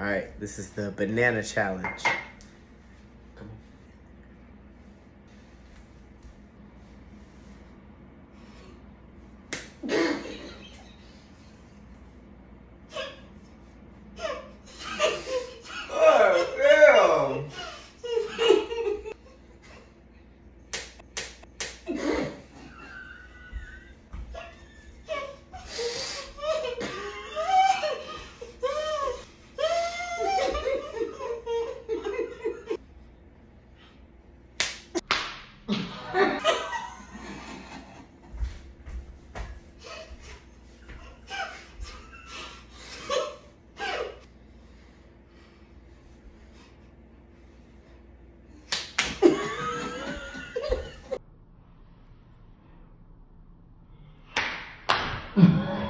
All right, this is the banana challenge. 嗯。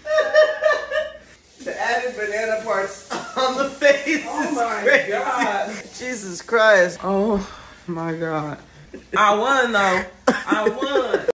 added banana parts on the face. Oh my crazy. god. Jesus Christ. Oh my god. I won though. I won.